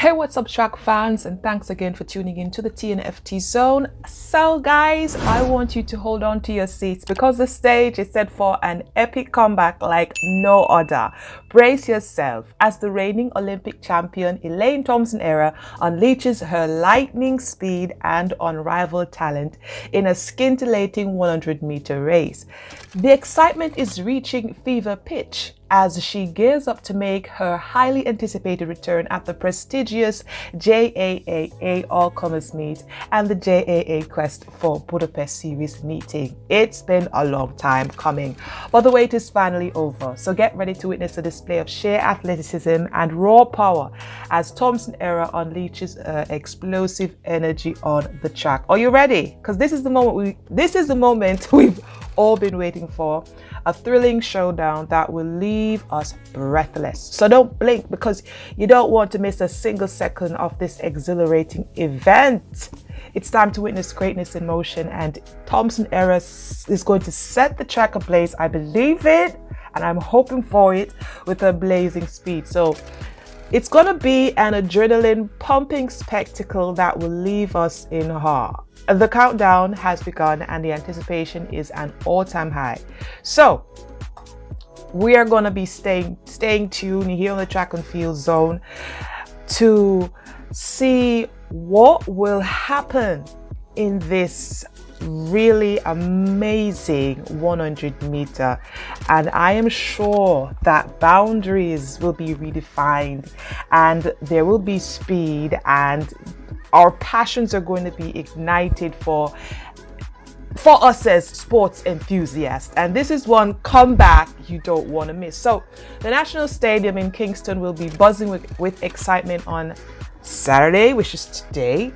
Hey, what's up, track fans? And thanks again for tuning in to the TNFT zone. So, guys, I want you to hold on to your seats because the stage is set for an epic comeback like no other. Brace yourself as the reigning Olympic champion Elaine Thompson-Herah unleashes her lightning speed and unrivaled talent in a scintillating 100 meter race. The excitement is reaching fever pitch as she gears up to make her highly anticipated return at the prestigious JAAA All Comers Meet and the JAAA Quest for Budapest Series meeting. It's been a long time coming, but the wait is finally over. So get ready to witness a display of sheer athleticism and raw power as Thompson-Herah unleashes explosive energy on the track. Are you ready? Because this is the moment we this is the moment we've all been waiting for a thrilling showdown that will leave us breathless. So don't blink because you don't want to miss a single second of this exhilarating event. It's time to witness greatness in motion, and Thompson-Herah is going to set the track ablaze. I believe it, and I'm hoping for it with a blazing speed. So it's going to be an adrenaline pumping spectacle that will leave us in awe. The countdown has begun and the anticipation is an all-time high. So we are going to be staying staying tuned here on the track and field zone to see what will happen in this really amazing 100 meter and i am sure that boundaries will be redefined and there will be speed and our passions are going to be ignited for for us as sports enthusiasts. And this is one comeback you don't want to miss. So the national stadium in kingston will be buzzing with, with excitement on saturday which is today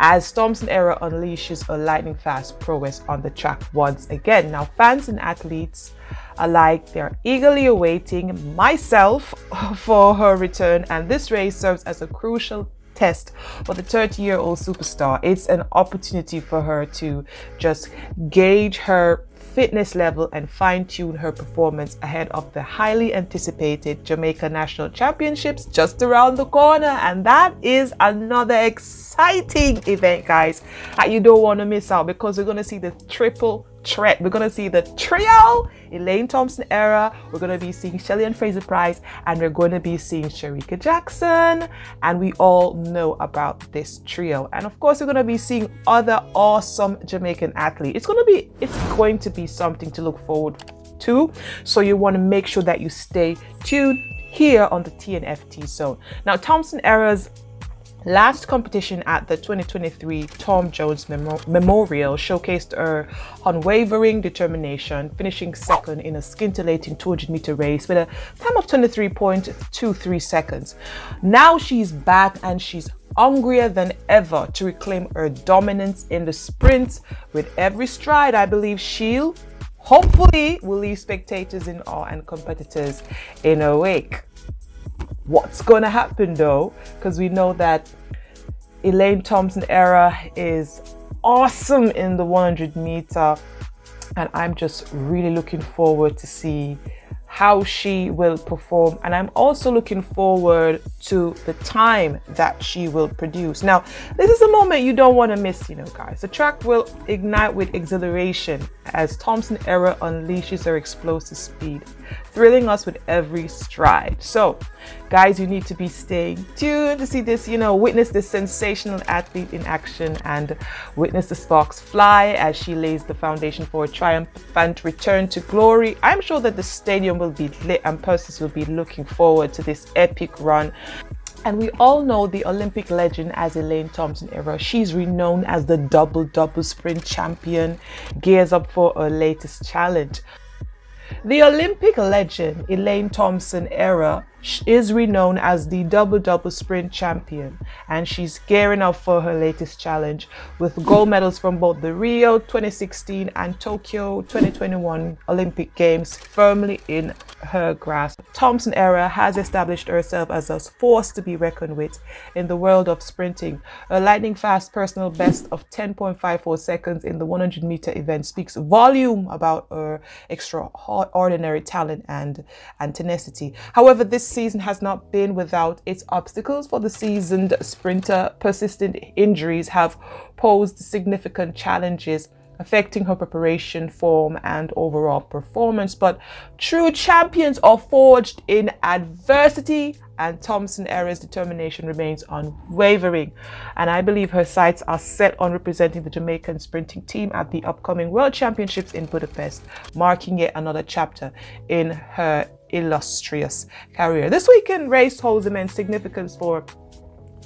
as Thompson-Herah unleashes a lightning fast progress on the track once again. Now, fans and athletes alike, they're eagerly awaiting myself for her return, and this race serves as a crucial test for the 30 year old superstar. It's an opportunity for her to just gauge her fitness level and fine tune her performance ahead of the highly anticipated Jamaica National Championships just around the corner. And that is another exciting event, guys, that you don't want to miss out because we're going to see the triple threat. We're going to see the trio, Elaine Thompson-Herah. We're going to be seeing Shelly-Ann Fraser-Pryce, and we're going to be seeing Shericka Jackson. And we all know about this trio. And of course, we're going to be seeing other awesome Jamaican athletes. It's going to be, it's going to be something to look forward to. So you want to make sure that you stay tuned here on the TNFT zone. Now, Thompson-Herah's Last competition at the 2023 Tom Jones Memo Memorial showcased her unwavering determination, finishing second in a scintillating 200 meter race with a time of 23.23 seconds. Now she's back and she's hungrier than ever to reclaim her dominance in the sprint. With every stride, I believe she'll hopefully will leave spectators in awe and competitors in a wake what's going to happen though, because we know that Elaine Thompson-Herah is awesome in the 100 meter, and I'm just really looking forward to see how she will perform and I'm also looking forward to the time that she will produce. Now, this is a moment you don't want to miss, you know, guys. The track will ignite with exhilaration as Thompson-Herah unleashes her explosive speed, thrilling us with every stride. So, guys, you need to be staying tuned to see this, you know, witness this sensational athlete in action and witness the sparks fly as she lays the foundation for a triumphant return to glory. I'm sure that the stadium will be lit and persons will be looking forward to this epic run. And we all know the Olympic legend as Elaine Thompson-Herah. She's renowned as the double double sprint champion, gears up for her latest challenge. The Olympic legend Elaine Thompson-Herah is renowned as the double double sprint champion and she's gearing up for her latest challenge with gold medals from both the Rio 2016 and Tokyo 2021 Olympic Games firmly in her grasp. Thompson-Herah has established herself as a force to be reckoned with in the world of sprinting. A lightning fast personal best of 10.54 seconds in the 100 meter event speaks volume about her extraordinary talent and, and tenacity. However, this season has not been without its obstacles for the seasoned sprinter. Persistent injuries have posed significant challenges affecting her preparation, form, and overall performance. But true champions are forged in adversity, and Thompson-Herah's determination remains unwavering. And I believe her sights are set on representing the Jamaican sprinting team at the upcoming World Championships in Budapest, marking yet another chapter in her illustrious career. This weekend race holds immense significance for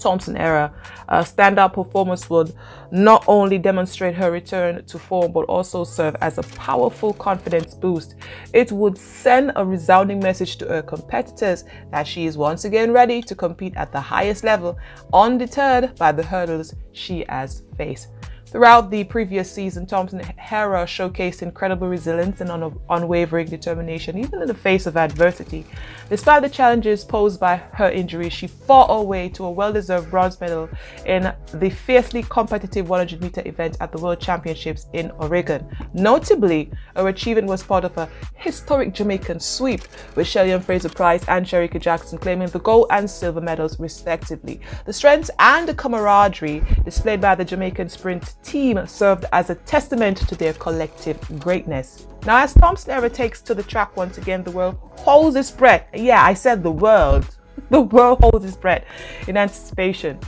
Thompson-Herah, a standout performance would not only demonstrate her return to form but also serve as a powerful confidence boost. It would send a resounding message to her competitors that she is once again ready to compete at the highest level, undeterred by the hurdles she has faced. Throughout the previous season, Thompson Era showcased incredible resilience and un unwavering determination, even in the face of adversity. Despite the challenges posed by her injury, she fought her way to a well-deserved bronze medal in the fiercely competitive 100-meter event at the World Championships in Oregon. Notably, her achievement was part of a historic Jamaican sweep, with Shelly-Ann Fraser-Pryce and Shericka Jackson claiming the gold and silver medals respectively. The strength and the camaraderie displayed by the Jamaican sprint team served as a testament to their collective greatness. Now, as Thompson-Herah takes to the track once again, the world holds its breath. Yeah, I said the world. The world holds its breath in anticipation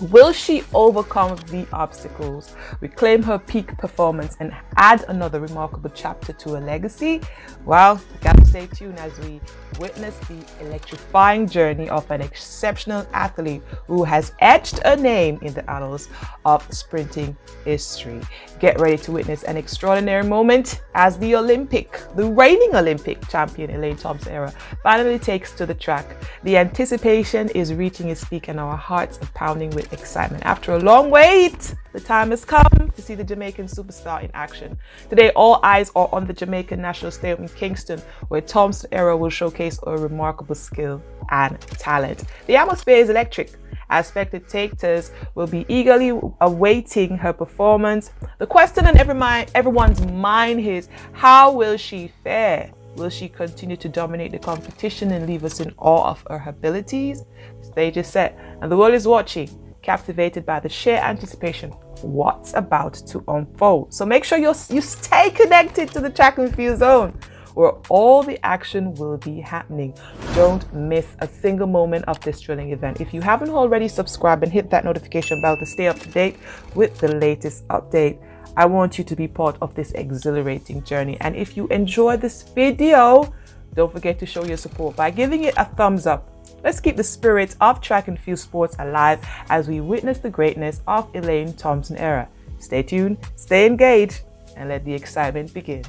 Will she overcome the obstacles, reclaim her peak performance, and add another remarkable chapter to her legacy? Well, you got to stay tuned as we witness the electrifying journey of an exceptional athlete who has etched a name in the annals of sprinting history. Get ready to witness an extraordinary moment as the Olympic, the reigning Olympic champion Elaine Thompson-Herah finally takes to the track. The anticipation is reaching its peak and our hearts are pounding with excitement. After a long wait, the time has come to see the Jamaican superstar in action. Today, all eyes are on the Jamaican National Stadium in Kingston, where Thompson-Herah will showcase a remarkable skill and talent. The atmosphere is electric as spectators will be eagerly awaiting her performance. The question on every mind, everyone's mind is how will she fare? Will she continue to dominate the competition and leave us in awe of her abilities? The stage is set and the world is watching captivated by the sheer anticipation what's about to unfold. So make sure you you stay connected to the track and field zone where all the action will be happening. Don't miss a single moment of this thrilling event. If you haven't already subscribed and hit that notification bell to stay up to date with the latest update, I want you to be part of this exhilarating journey. And if you enjoy this video, don't forget to show your support by giving it a thumbs up Let's keep the spirit of track and field sports alive as we witness the greatness of Elaine Thompson-Herah. Stay tuned, stay engaged, and let the excitement begin.